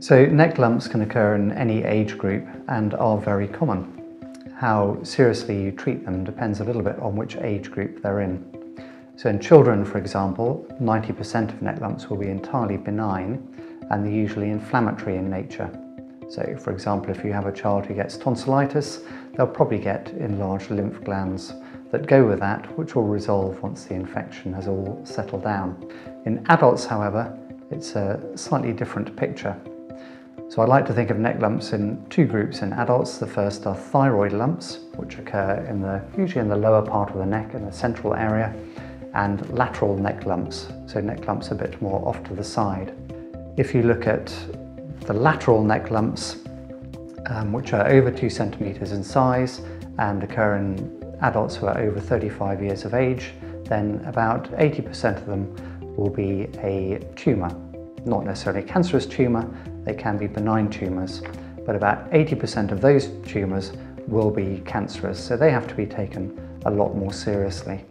So neck lumps can occur in any age group and are very common. How seriously you treat them depends a little bit on which age group they're in. So in children, for example, 90% of neck lumps will be entirely benign and they're usually inflammatory in nature. So for example, if you have a child who gets tonsillitis, they'll probably get enlarged lymph glands that go with that, which will resolve once the infection has all settled down. In adults, however, it's a slightly different picture. So I like to think of neck lumps in two groups in adults. The first are thyroid lumps, which occur in the, usually in the lower part of the neck in the central area, and lateral neck lumps, so neck lumps a bit more off to the side. If you look at the lateral neck lumps, um, which are over two centimetres in size and occur in adults who are over 35 years of age, then about 80% of them will be a tumour not necessarily a cancerous tumour, they can be benign tumours, but about 80% of those tumours will be cancerous, so they have to be taken a lot more seriously.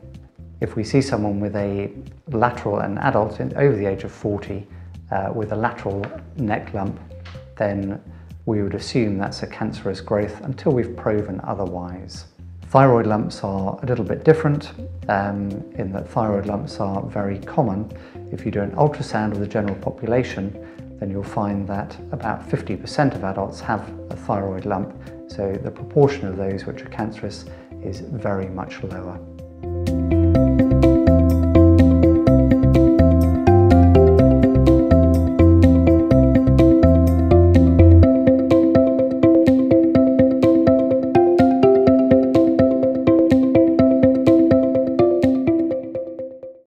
If we see someone with a lateral, an adult in, over the age of 40, uh, with a lateral neck lump, then we would assume that's a cancerous growth until we've proven otherwise. Thyroid lumps are a little bit different um, in that thyroid lumps are very common. If you do an ultrasound of the general population, then you'll find that about 50% of adults have a thyroid lump, so the proportion of those which are cancerous is very much lower.